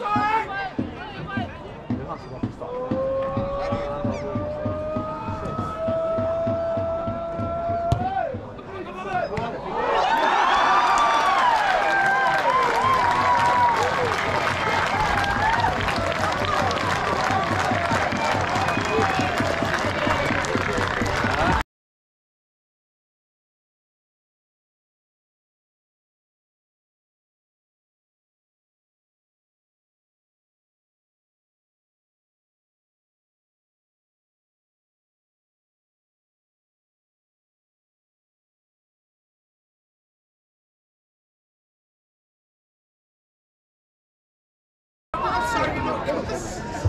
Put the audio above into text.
Sorry! すっ!